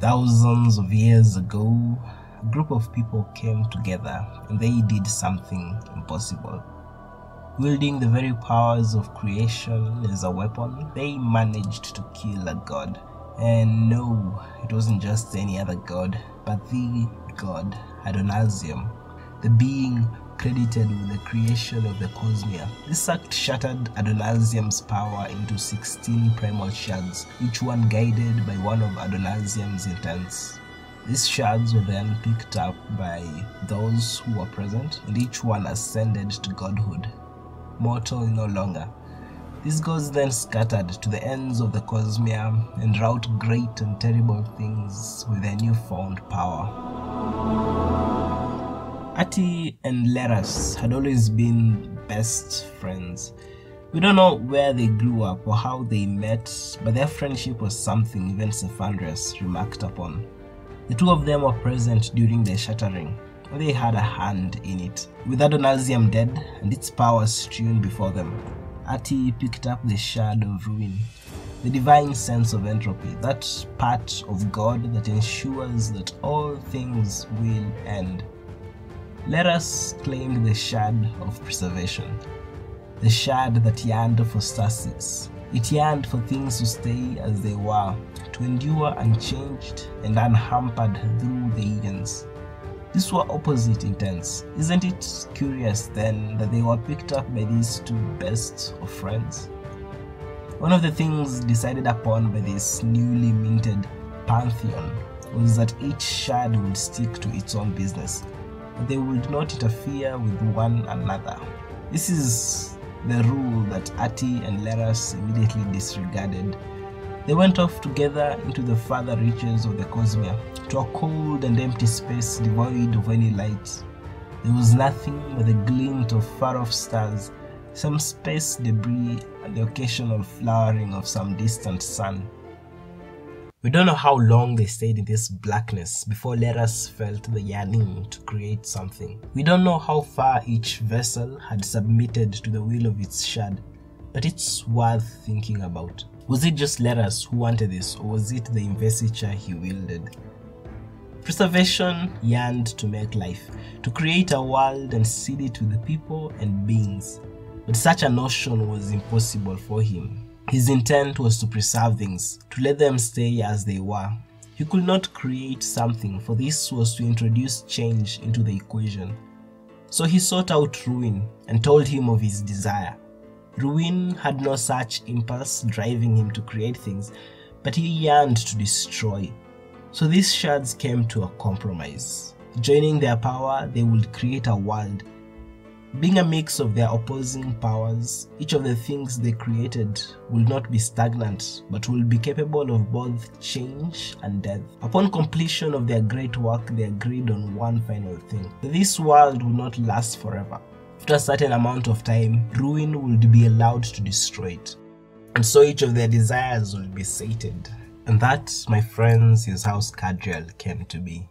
Thousands of years ago, a group of people came together and they did something impossible. Wielding the very powers of creation as a weapon, they managed to kill a god. And no, it wasn't just any other god, but the god Adonalsium, the being credited with the creation of the Cosmere. This act shattered Adonalsium's power into 16 primal shards, each one guided by one of Adonalsium's intents. These shards were then picked up by those who were present, and each one ascended to godhood, mortal no longer. These gods then scattered to the ends of the Cosmere and wrought great and terrible things with their newfound power. Ati and Leras had always been best friends. We don't know where they grew up or how they met, but their friendship was something even Cephandrius remarked upon. The two of them were present during the shattering. They had a hand in it. With Adonalsium dead and its power strewn before them, Ati picked up the shard of ruin, the divine sense of entropy, that part of God that ensures that all things will end. Leras claim the shard of preservation, the shard that yearned for stasis. It yearned for things to stay as they were, to endure unchanged and unhampered through the eons. These were opposite intents. Isn't it curious then that they were picked up by these two best of friends? One of the things decided upon by this newly minted pantheon was that each shard would stick to its own business they would not interfere with one another. This is the rule that Ati and Leras immediately disregarded. They went off together into the farther reaches of the Cosmere, to a cold and empty space devoid of any light. There was nothing but the glint of far off stars, some space debris, and the occasional flowering of some distant sun. We don't know how long they stayed in this blackness before Leras felt the yearning to create something. We don't know how far each vessel had submitted to the will of its shard, but it's worth thinking about. Was it just Leras who wanted this, or was it the investiture he wielded? Preservation yearned to make life, to create a world and seed it with people and beings. But such a notion was impossible for him. His intent was to preserve things, to let them stay as they were. He could not create something, for this was to introduce change into the equation. So he sought out Ruin and told him of his desire. Ruin had no such impulse driving him to create things, but he yearned to destroy. So these shards came to a compromise. Joining their power, they would create a world. Being a mix of their opposing powers, each of the things they created will not be stagnant, but will be capable of both change and death. Upon completion of their great work, they agreed on one final thing. This world will not last forever. After a certain amount of time, ruin would be allowed to destroy it. And so each of their desires will be sated. And that, my friends, is how Scadrial came to be.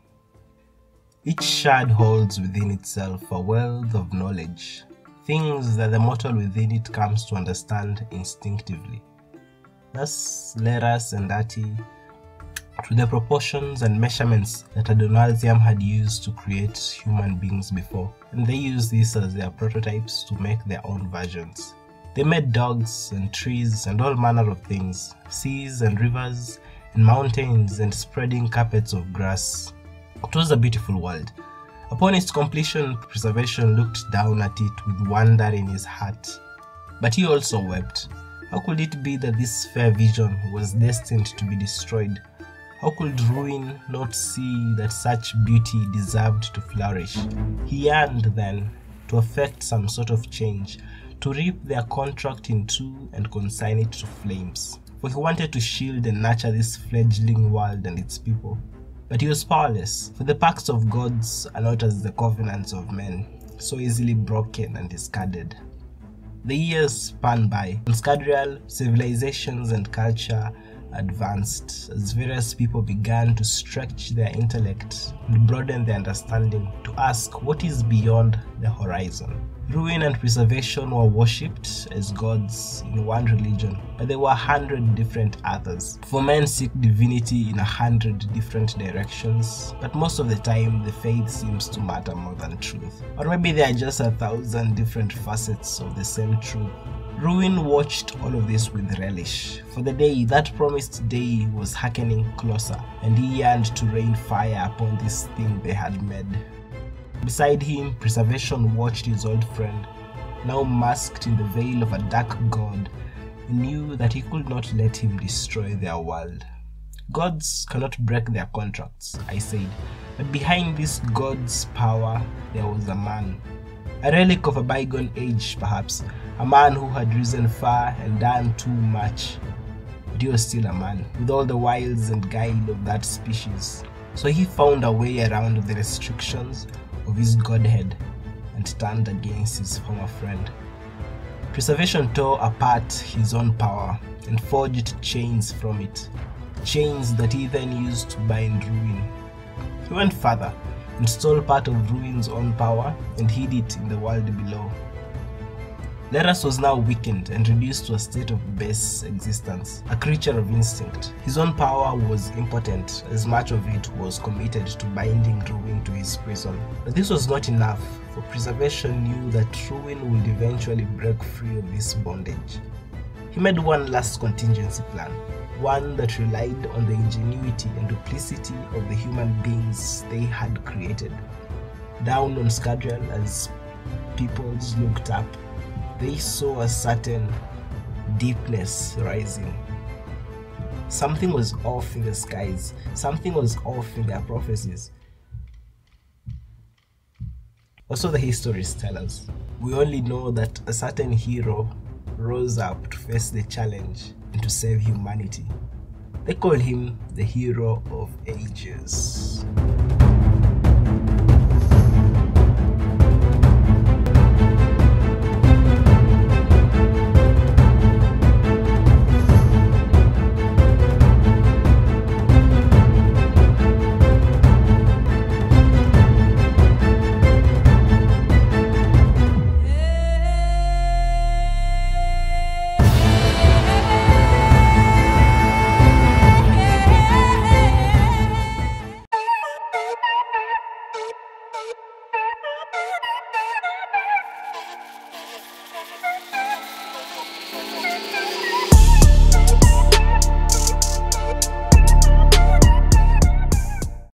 Each shard holds within itself a wealth of knowledge, things that the mortal within it comes to understand instinctively. Thus, Leras and Ati, to the proportions and measurements that Adonalsium had used to create human beings before, and they used this as their prototypes to make their own versions. They made dogs and trees and all manner of things, seas and rivers, and mountains and spreading carpets of grass. It was a beautiful world. Upon its completion, preservation looked down at it with wonder in his heart. But he also wept. How could it be that this fair vision was destined to be destroyed? How could ruin not see that such beauty deserved to flourish? He yearned then to effect some sort of change, to rip their contract in two and consign it to flames. For he wanted to shield and nurture this fledgling world and its people. But he was powerless, for the pacts of gods are not as the covenants of men, so easily broken and discarded. The years spun by, and Scadrial civilizations and culture advanced as various people began to stretch their intellect and broaden their understanding to ask what is beyond the horizon. Ruin and preservation were worshipped as gods in one religion, but there were a hundred different others. For men seek divinity in a hundred different directions, but most of the time the faith seems to matter more than truth. Or maybe there are just a thousand different facets of the same truth. Ruin watched all of this with relish, for the day, that promised day, was hackening closer, and he yearned to rain fire upon this thing they had made. Beside him, Preservation watched his old friend, now masked in the veil of a dark god, knew that he could not let him destroy their world. Gods cannot break their contracts, I said, but behind this god's power there was a man. A relic of a bygone age, perhaps, a man who had risen far and done too much. But he was still a man, with all the wiles and guile of that species. So he found a way around the restrictions of his godhead and turned against his former friend. Preservation tore apart his own power and forged chains from it, chains that he then used to bind Ruin. He went further and stole part of Ruin's own power and hid it in the world below. Leras was now weakened and reduced to a state of base existence, a creature of instinct. His own power was impotent, as much of it was committed to binding Ruin to his prison. But this was not enough, for Preservation knew that Ruin would eventually break free of this bondage. He made one last contingency plan, one that relied on the ingenuity and duplicity of the human beings they had created. Down on Scadrial, as peoples looked up they saw a certain deepness rising. Something was off in the skies, something was off in their prophecies. Also, the histories tell us. We only know that a certain hero rose up to face the challenge and to save humanity. They call him the hero of ages.